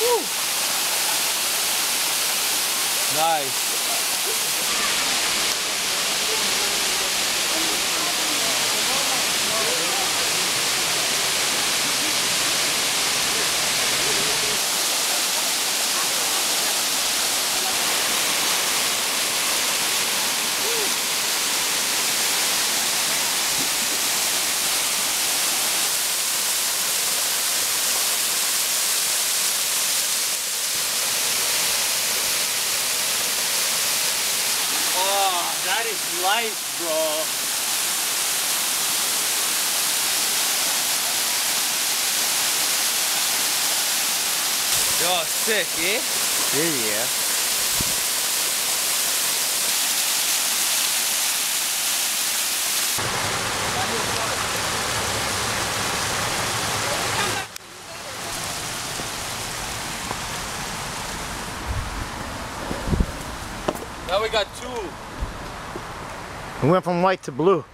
Woo. Nice. Is life, bro. Yo, sick, eh? Yeah, yeah. Now we got two. We went from white to blue.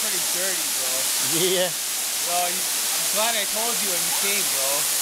Pretty dirty, bro. Yeah. Well, I'm glad I told you when you came, bro.